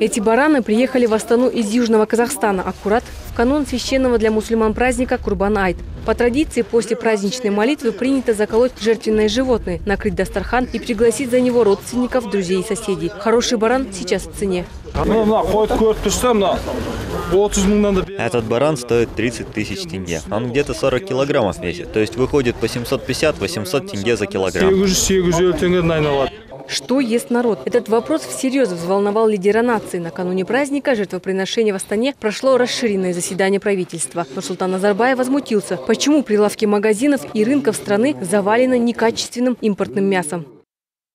Эти бараны приехали в Астану из Южного Казахстана, аккурат в канун священного для мусульман праздника Курбан-Айд. По традиции, после праздничной молитвы принято заколоть жертвенное животное, накрыть дастархан и пригласить за него родственников, друзей и соседей. Хороший баран сейчас в цене. Этот баран стоит 30 тысяч тенге. Он где-то 40 килограммов весит. То есть выходит по 750-800 тенге за килограмм. Что ест народ? Этот вопрос всерьез взволновал лидера нации. Накануне праздника жертвоприношения в Астане прошло расширенное заседание правительства. Но Султан Назарбаев возмутился, почему прилавки магазинов и рынков страны завалены некачественным импортным мясом.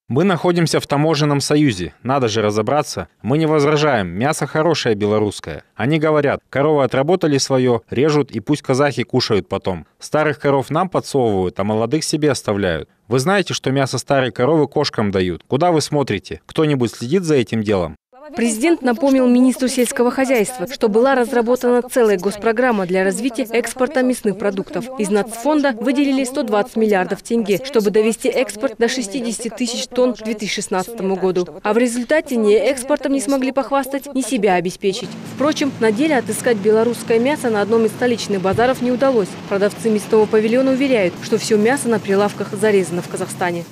Мы находимся в таможенном союзе. Надо же разобраться. Мы не возражаем. Мясо хорошее белорусское. Они говорят, коровы отработали свое, режут и пусть казахи кушают потом. Старых коров нам подсовывают, а молодых себе оставляют. Вы знаете, что мясо старой коровы кошкам дают. Куда вы смотрите? Кто-нибудь следит за этим делом? Президент напомнил министру сельского хозяйства, что была разработана целая госпрограмма для развития экспорта мясных продуктов. Из нацфонда выделили 120 миллиардов тенге, чтобы довести экспорт до 60 тысяч тонн к 2016 году. А в результате ни экспортом не смогли похвастать, ни себя обеспечить. Впрочем, на деле отыскать белорусское мясо на одном из столичных базаров не удалось. Продавцы мясного павильона уверяют, что все мясо на прилавках зарезано в Казахстане.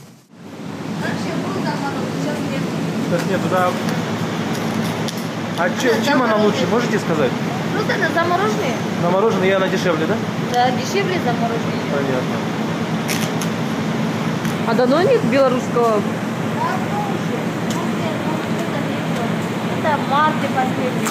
Сейчас нет, туда а чем, чем она лучше, можете сказать? Просто на замороженные. На мороженое и она дешевле, да? Да, дешевле замороженные. Понятно. А давно нет белорусского? Это в марте последний.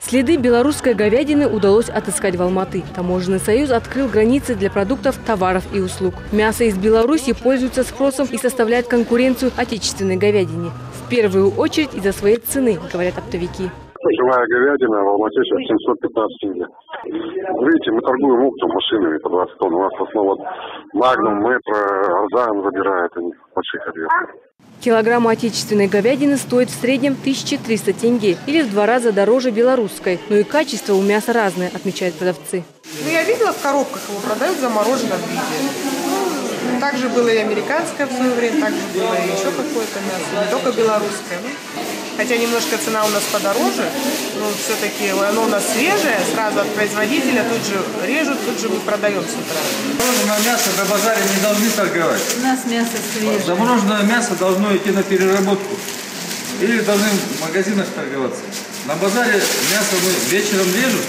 Следы белорусской говядины удалось отыскать в Алматы. Таможенный союз открыл границы для продуктов, товаров и услуг. Мясо из Беларуси пользуется спросом и составляет конкуренцию отечественной говядине. В первую очередь из-за своей цены, говорят оптовики. Живая говядина в Алмате сейчас 715 тенге. Видите, мы торгуем оптом машинами по 20 тонн. У нас в основном Магнум, Метро, Арзан забирает они в больших объемах. Килограмм отечественной говядины стоит в среднем 1300 тенге или в два раза дороже белорусской. Но и качество у мяса разное, отмечают продавцы. Ну, я видела в коробках, его продают в замороженном виде. Также было и американское в свое время, также было и еще какое-то мясо, не только белорусское. Хотя немножко цена у нас подороже, но все-таки оно у нас свежее, сразу от производителя, тут же режут, тут же мы продаем с утра. Замороженное мясо на базаре не должны торговать. У нас мясо свежее. Замороженное мясо должно идти на переработку. Или должны в магазинах торговаться. На базаре мясо мы вечером режут,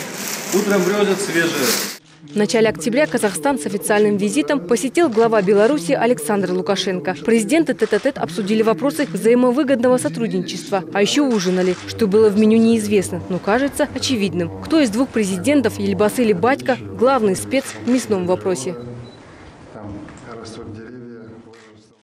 утром привозят свежее. В начале октября Казахстан с официальным визитом посетил глава Беларуси Александр Лукашенко. Президенты тет-а-тет обсудили вопросы взаимовыгодного сотрудничества. А еще ужинали. Что было в меню неизвестно, но кажется очевидным. Кто из двух президентов, Ельбасы или Батько, главный спец в мясном вопросе?